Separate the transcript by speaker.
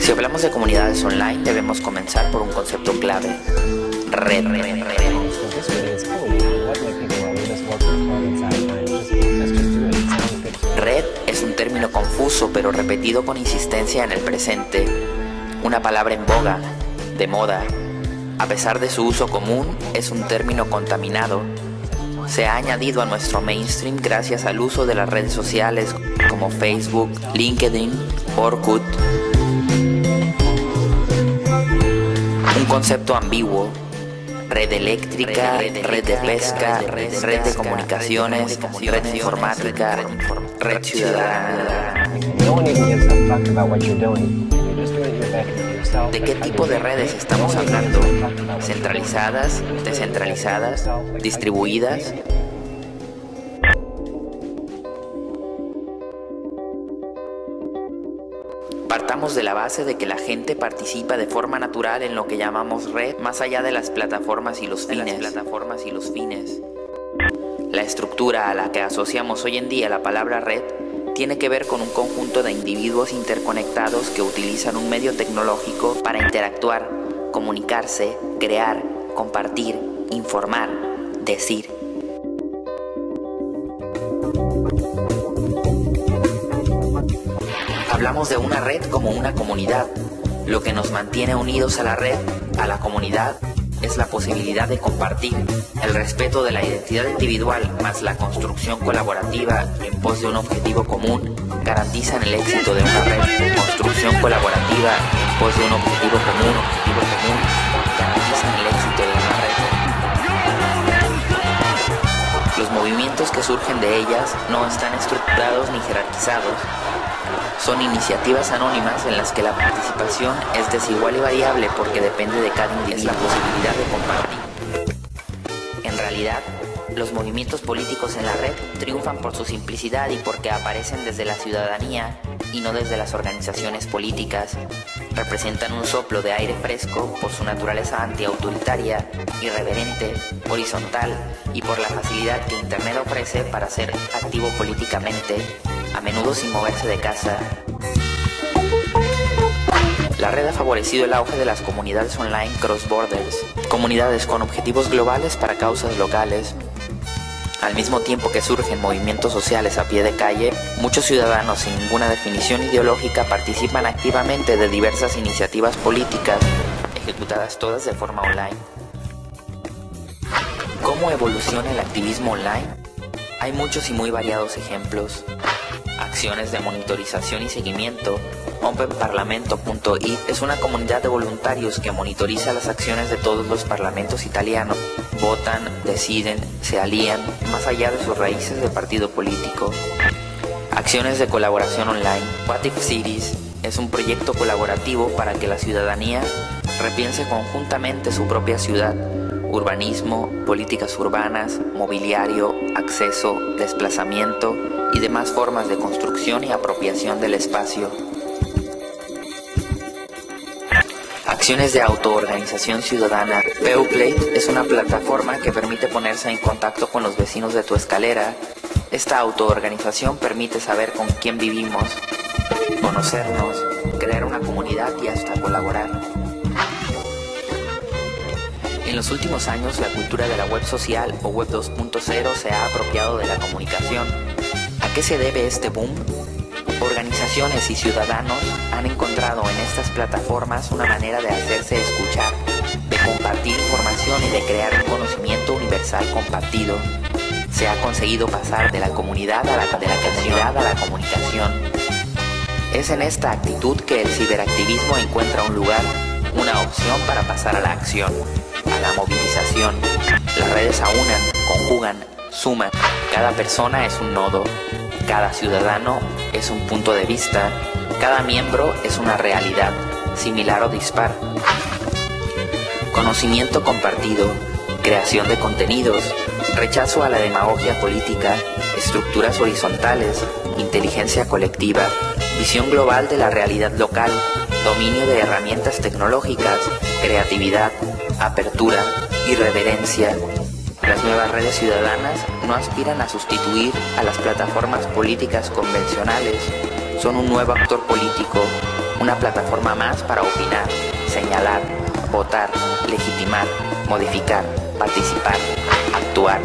Speaker 1: Si hablamos de comunidades online, debemos comenzar por un concepto clave, red. red, es un término confuso pero repetido con insistencia en el presente, una palabra en boga, de moda. A pesar de su uso común, es un término contaminado se ha añadido a nuestro mainstream gracias al uso de las redes sociales como Facebook, LinkedIn, Orkut. Un concepto ambiguo, red eléctrica, red de pesca, red de comunicaciones, red informática, red ciudadana. ¿De qué tipo de redes estamos hablando? ¿Centralizadas? ¿Descentralizadas? ¿Distribuidas? Partamos de la base de que la gente participa de forma natural en lo que llamamos red, más allá de las plataformas y los fines. plataformas y los fines. La estructura a la que asociamos hoy en día la palabra red tiene que ver con un conjunto de individuos interconectados que utilizan un medio tecnológico para interactuar, comunicarse, crear, compartir, informar, decir. Hablamos de una red como una comunidad. Lo que nos mantiene unidos a la red, a la comunidad, es la posibilidad de compartir, el respeto de la identidad individual más la construcción colaborativa en pos de un objetivo común garantizan el éxito de una red. Construcción colaborativa en pos de un objetivo común, objetivo común, garantizan el éxito movimientos que surgen de ellas no están estructurados ni jerarquizados, son iniciativas anónimas en las que la participación es desigual y variable porque depende de cada individuo. La posibilidad de compartir. En realidad, los movimientos políticos en la red triunfan por su simplicidad y porque aparecen desde la ciudadanía y no desde las organizaciones políticas. Representan un soplo de aire fresco por su naturaleza antiautoritaria, irreverente, horizontal y por la facilidad que Internet ofrece para ser activo políticamente a menudo sin moverse de casa. La red ha favorecido el auge de las comunidades online cross borders, comunidades con objetivos globales para causas locales. Al mismo tiempo que surgen movimientos sociales a pie de calle, muchos ciudadanos sin ninguna definición ideológica participan activamente de diversas iniciativas políticas, ejecutadas todas de forma online. ¿Cómo evoluciona el activismo online? Hay muchos y muy variados ejemplos acciones de monitorización y seguimiento, OpenParlamento.it es una comunidad de voluntarios que monitoriza las acciones de todos los parlamentos italianos. Votan, deciden, se alían, más allá de sus raíces de partido político. Acciones de colaboración online. What If Cities es un proyecto colaborativo para que la ciudadanía repiense conjuntamente su propia ciudad urbanismo, políticas urbanas, mobiliario, acceso, desplazamiento y demás formas de construcción y apropiación del espacio. Acciones de autoorganización ciudadana. Peuplay es una plataforma que permite ponerse en contacto con los vecinos de tu escalera. Esta autoorganización permite saber con quién vivimos, conocernos, crear una comunidad y hasta colaborar. En los últimos años, la cultura de la web social o web 2.0 se ha apropiado de la comunicación. ¿A qué se debe este boom? Organizaciones y ciudadanos han encontrado en estas plataformas una manera de hacerse escuchar, de compartir información y de crear un conocimiento universal compartido. Se ha conseguido pasar de la comunidad a la, de la comunidad a la comunicación. Es en esta actitud que el ciberactivismo encuentra un lugar, una opción para pasar a la acción a la movilización. Las redes aunan, conjugan, suman. Cada persona es un nodo, cada ciudadano es un punto de vista, cada miembro es una realidad, similar o dispar. Conocimiento compartido, creación de contenidos, rechazo a la demagogia política, estructuras horizontales, inteligencia colectiva, visión global de la realidad local, dominio de herramientas tecnológicas, creatividad, apertura, irreverencia. Las nuevas redes ciudadanas no aspiran a sustituir a las plataformas políticas convencionales, son un nuevo actor político, una plataforma más para opinar, señalar, votar, legitimar, modificar, participar, actuar